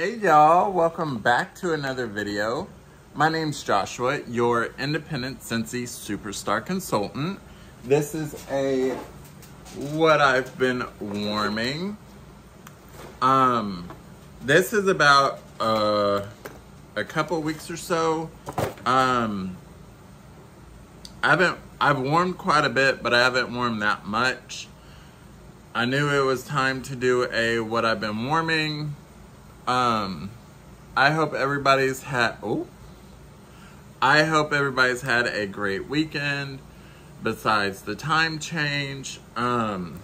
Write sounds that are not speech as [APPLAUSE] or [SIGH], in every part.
Hey y'all, welcome back to another video. My name's Joshua, your independent Scentsy superstar consultant. This is a what I've been warming. Um, this is about uh, a couple weeks or so. Um, I haven't, I've warmed quite a bit, but I haven't warmed that much. I knew it was time to do a what I've been warming. Um, I hope everybody's had, oh, I hope everybody's had a great weekend besides the time change. Um,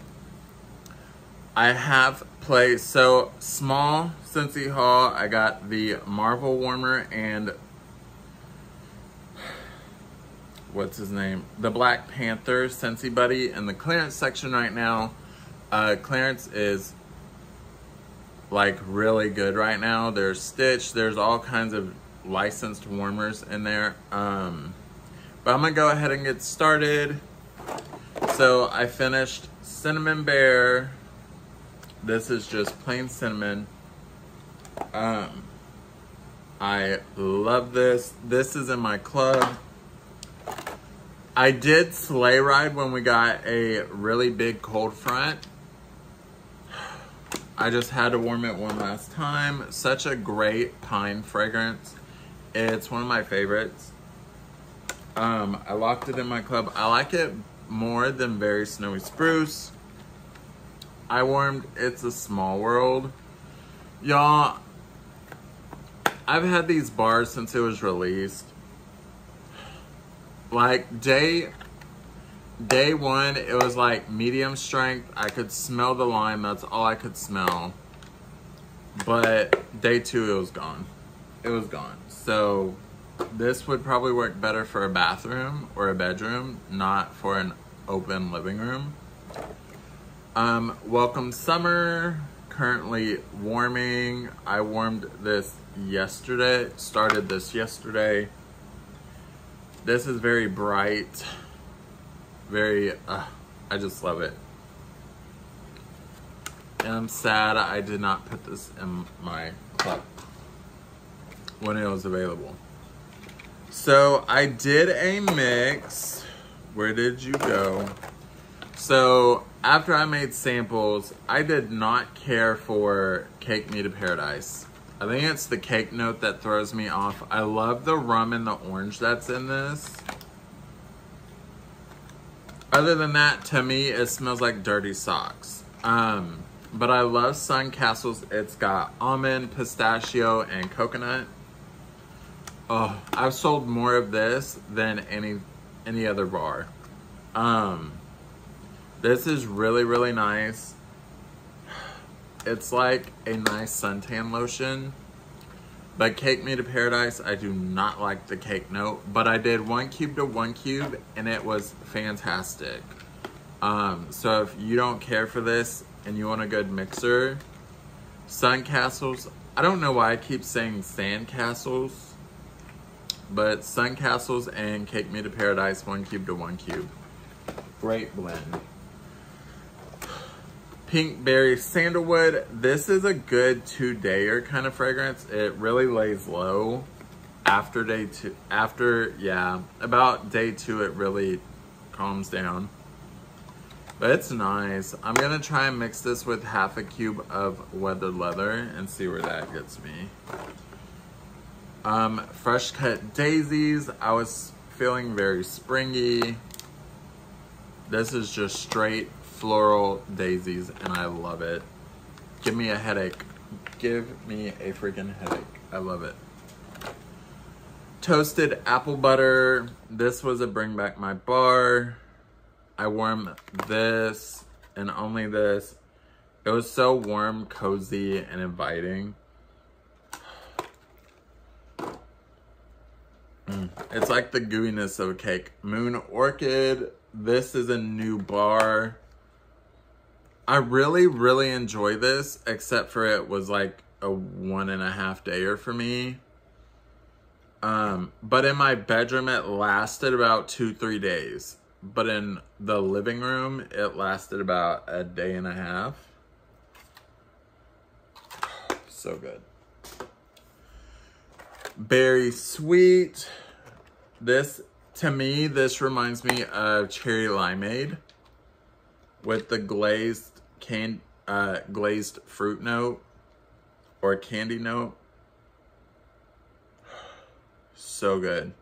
I have played, so small Scentsy haul, I got the Marvel warmer and what's his name? The Black Panther Scentsy Buddy in the clearance section right now. Uh, clearance is like really good right now. There's Stitch, there's all kinds of licensed warmers in there. Um, but I'm gonna go ahead and get started. So I finished Cinnamon Bear. This is just plain cinnamon. Um, I love this. This is in my club. I did sleigh ride when we got a really big cold front. I just had to warm it one last time. Such a great pine fragrance. It's one of my favorites. Um, I locked it in my club. I like it more than Very Snowy Spruce. I warmed It's a Small World. Y'all, I've had these bars since it was released. Like, day day one, it was like medium strength. I could smell the lime. That's all I could smell. But day two, it was gone. It was gone. So this would probably work better for a bathroom or a bedroom, not for an open living room. Um, welcome summer. Currently warming. I warmed this yesterday. Started this yesterday. This is very bright very, uh, I just love it. And I'm sad I did not put this in my club when it was available. So I did a mix. Where did you go? So after I made samples, I did not care for Cake Me to Paradise. I think it's the cake note that throws me off. I love the rum and the orange that's in this. Other than that, to me, it smells like dirty socks. Um, but I love Sun Castles. It's got almond, pistachio, and coconut. Oh, I've sold more of this than any any other bar. Um, this is really, really nice. It's like a nice suntan lotion. But Cake Me to Paradise, I do not like the cake note, but I did one cube to one cube and it was fantastic. Um, so if you don't care for this and you want a good mixer, Sun Castles, I don't know why I keep saying Sand Castles, but Sun Castles and Cake Me to Paradise, one cube to one cube. Great blend. Pink Berry Sandalwood. This is a good two-dayer kind of fragrance. It really lays low after day two. After, yeah, about day two, it really calms down. But it's nice. I'm gonna try and mix this with half a cube of weathered leather and see where that gets me. Um, fresh cut daisies. I was feeling very springy. This is just straight floral daisies and I love it. Give me a headache. Give me a freaking headache. I love it. Toasted apple butter. This was a bring back my bar. I warm this and only this. It was so warm, cozy, and inviting. Mm. It's like the gooiness of a cake. Moon Orchid. This is a new bar. I really, really enjoy this, except for it was like a one and a half dayer for me. Um, but in my bedroom, it lasted about two, three days. But in the living room, it lasted about a day and a half. [SIGHS] So good. Berry sweet. This, to me, this reminds me of cherry limeade with the glazed can uh, glazed fruit note or candy note. [SIGHS] So good.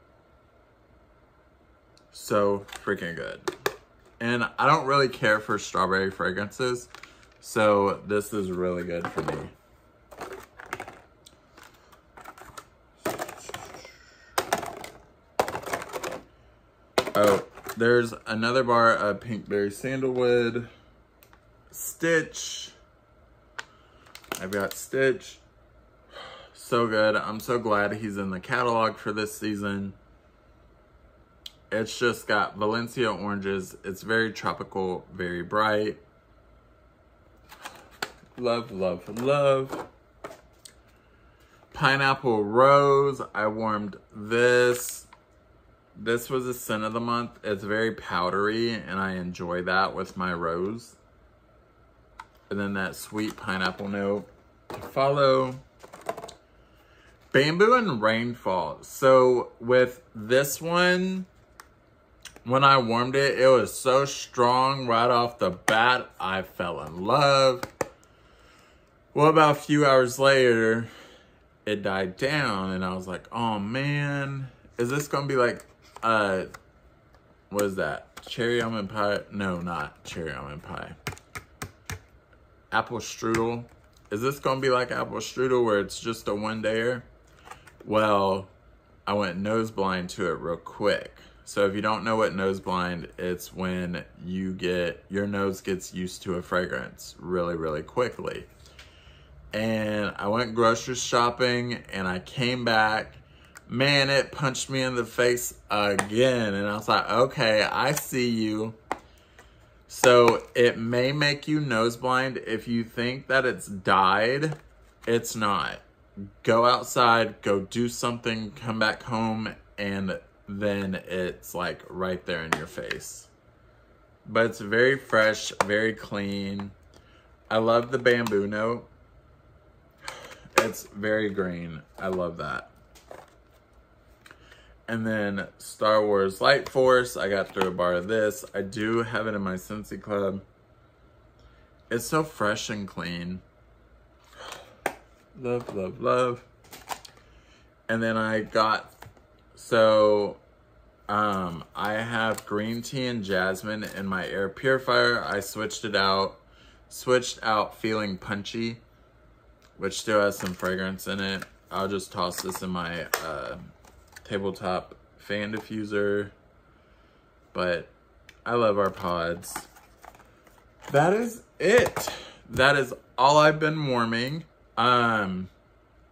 So freaking good. And I don't really care for strawberry fragrances, so this is really good for me. Oh, there's another bar of Pinkberry Sandalwood. Stitch. I've got Stitch. So good. I'm so glad he's in the catalog for this season. It's just got Valencia oranges. It's very tropical, very bright. Love, love, love. Pineapple Rose. I warmed this this was a scent of the month. It's very powdery and I enjoy that with my rose. And then that sweet pineapple note to follow. Bamboo and Rainfall. So with this one, when I warmed it, it was so strong right off the bat. I fell in love. Well, about a few hours later, it died down and I was like, oh man, is this gonna be like uh, what is that? Cherry almond pie? No, not cherry almond pie. Apple strudel. Is this gonna be like apple strudel where it's just a one dayer? Well, I went nose blind to it real quick. So if you don't know what nose blind, it's when you get, your nose gets used to a fragrance really, really quickly. And I went grocery shopping and I came back man, it punched me in the face again. And I was like, okay, I see you. So it may make you nose blind if you think that it's died. It's not. Go outside, go do something, come back home, and then it's like right there in your face. But it's very fresh, very clean. I love the bamboo note. It's very green. I love that. And then Star Wars Light Force, I got through a bar of this. I do have it in my Scentsy Club. It's so fresh and clean. [SIGHS] Love, love, love. And then I got, so um, I have green tea and jasmine in my air purifier. I switched it out, switched out feeling punchy, which still has some fragrance in it. I'll just toss this in my uh, tabletop fan diffuser. But I love our pods. That is it. That is all I've been warming. Um,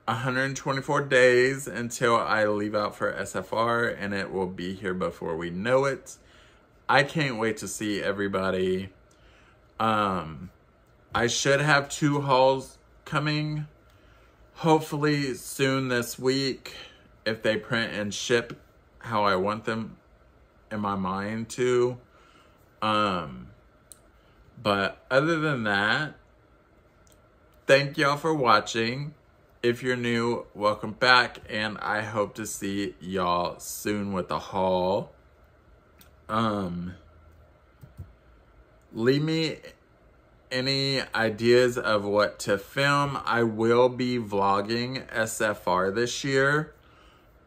124 days until I leave out for SFR and it will be here before we know it. I can't wait to see everybody. Um, I should have two hauls coming hopefully soon this week if they print and ship how I want them in my mind to. Um, but other than that, thank y'all for watching. If you're new, welcome back, and I hope to see y'all soon with the haul. Um, leave me any ideas of what to film. I will be vlogging SFR this year.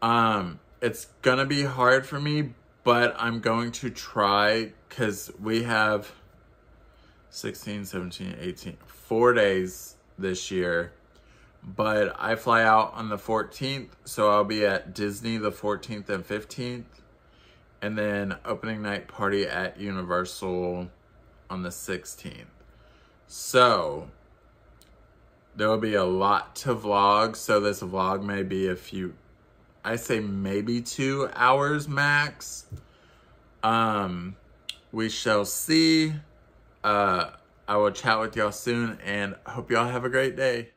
Um, it's gonna be hard for me, but I'm going to try because we have 16, 17, 18, four days this year. But I fly out on the 14th, so I'll be at Disney the 14th and 15th. And then opening night party at Universal on the 16th. So, there will be a lot to vlog, so this vlog may be a few I say maybe two hours max. Um, we shall see. Uh, I will chat with y'all soon and hope y'all have a great day.